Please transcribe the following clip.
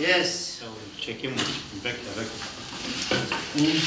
Yes. Çekim back. bekle. In